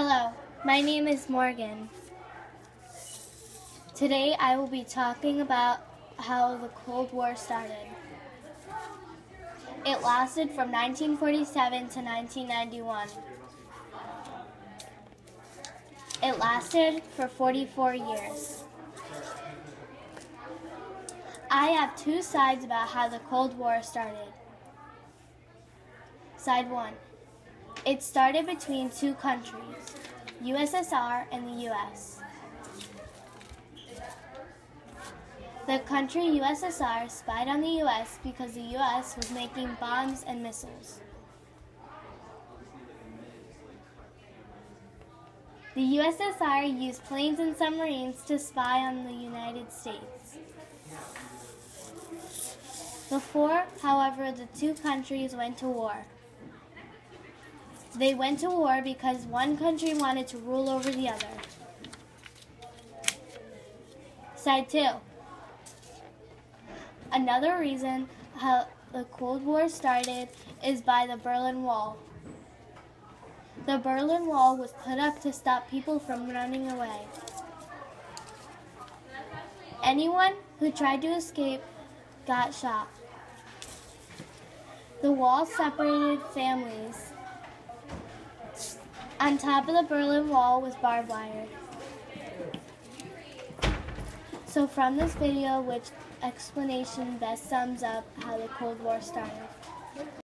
Hello, my name is Morgan. Today I will be talking about how the Cold War started. It lasted from 1947 to 1991. It lasted for 44 years. I have two sides about how the Cold War started. Side 1. It started between two countries, USSR and the US. The country USSR spied on the US because the US was making bombs and missiles. The USSR used planes and submarines to spy on the United States. Before, however, the two countries went to war. They went to war because one country wanted to rule over the other. Side 2. Another reason how the Cold War started is by the Berlin Wall. The Berlin Wall was put up to stop people from running away. Anyone who tried to escape got shot. The wall separated families on top of the Berlin Wall was barbed wire. So from this video, which explanation best sums up how the Cold War started?